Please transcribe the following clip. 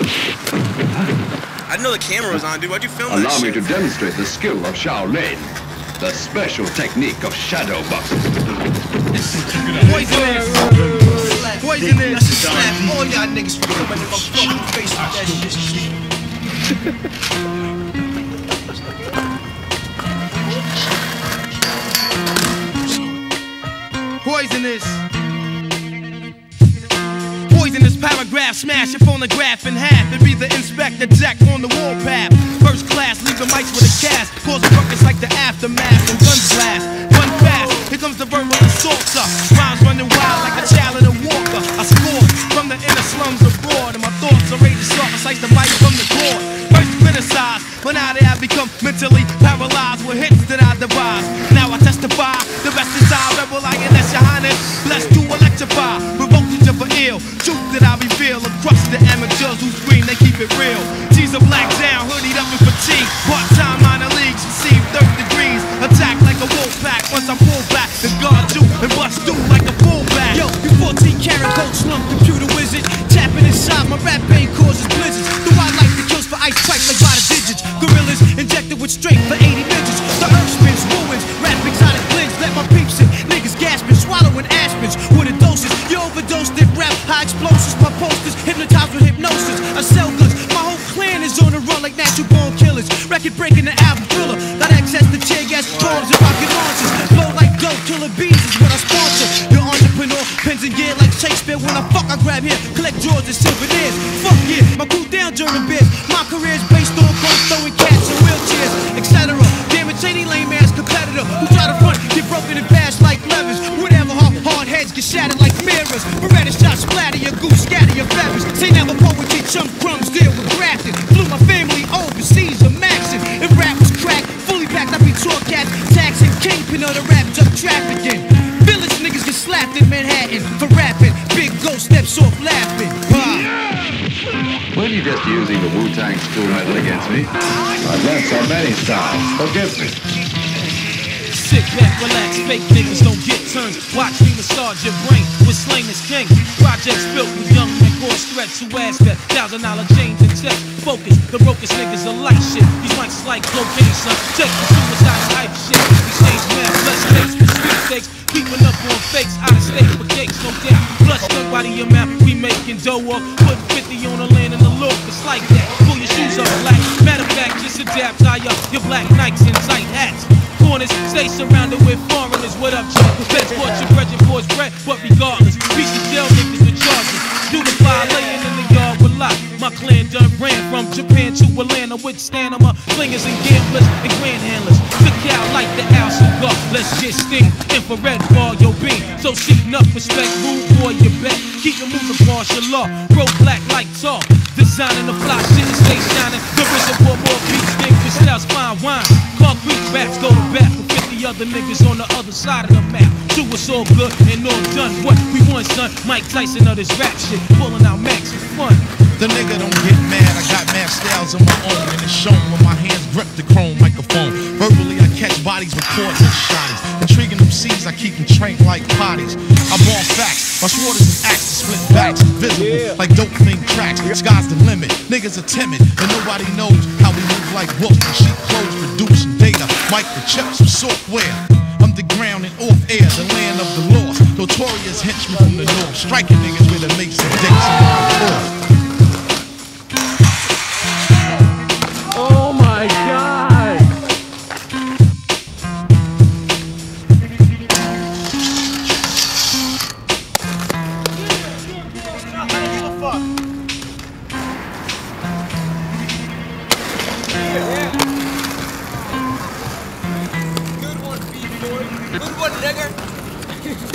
I didn't know the camera was on, dude. Why'd you film that Allow me shit? to demonstrate the skill of Shaolin, the special technique of shadow boxing. Poisonous. Poisonous. Slap all y'all niggas for coming in my fucking face with that shit. Poisonous. Poisonous paragraph, smash your phonograph in half and be the inspector jack on the wall warpath. First class, leave the mics with a cast. Cause ruckus like the aftermath and guns blast. Run fast, here comes the verbal assaulter. Rhymes running wild like a child in a walker. I score from the inner slums abroad, and my thoughts are ready to start. Slice the mic from the cord. First criticized, but now they have become mentally paralyzed that I reveal across the amateurs who scream, they keep it real. G's a black down, hoodied up in fatigue. Part time minor leagues, receive third degrees. Attack like a wolf pack. Once I pull back, then guard you and bust through like a fullback. Yo, you 14 karat gold slump computer wizard. Tapping inside my rap pain causes tear bombs and rocket launchers. Blow like dope, killer bees is what I sponsor. Your entrepreneur, pens and gear like Shakespeare. When I fuck, I grab here, collect drawers and souvenirs. Fuck yeah, my crew down during biz. My career's based on guns, throwing cats in wheelchairs, etc. Damn it, shady lame ass competitor who try to front, get broken and bashed like levers. Whatever, hard, hard heads get shattered like mirrors. Beretta kingpin of the rap, drug trafficking. Village niggas get slapped in Manhattan for rapping. Big ghost steps off laughing. Wow. Were you just using the Wu-Tang school metal against me? I've learned so many styles. Forgive me. Sit back, relax, fake niggas don't get turns. Watch me massage your brain with slang is king. Projects built with young men, cause threats who ask that thousand dollar change and check. Focus, the brokest niggas are like shit. These mics like cocaine, son. Take the suicide type shit. Exchange math, less fakes for Keeping up on fakes, out of state for cakes, no doubt. Blood stuck by the amount we making dough up. Put 50 on the land in the look, it's like that. Pull your shoes up, black. Matter of fact, just adapt, tie up your black Nikes and tight hats corners. Stay surrounded with foreigners. What up, Chuck? Feds bought your bread, your boys bread. But regardless, beat the jail niggas with charges. Do the fire laying in the yard with lock. My clan done ran from Japan to Atlanta with Stanima, flingers and gamblers and grand handlers. Out like the cigar. Let's get sting. Infrared bar your beam. So seek enough respect. Rude boy, you bet. Keep it moving, martial law. Bro black like tar. Designing the fly shit and stay shining. The risen poor more beats, think Cristal's fine wine. Concrete raps go to bat for 50 other niggas on the other side of the map. Do us all good and all done. What we want, son? Mike Tyson of this rap shit. Pulling out max is fun. The nigga don't get mad, I got mad styles of my own, and it's shown when my hands grip the chrome microphone. Bodies with cords and shotties. Intriguing them seeds, I keep them trained like potties. I born facts, my sword is an axe to split backs, visible like dope thing cracks. Sky's the limit, niggas are timid, and nobody knows how we move like wolves. And sheep clothes, producing data, microchips, some software. Underground and off air, the land of the lost. Notorious henchmen from the north, striking niggas with a mace and dicks the forth.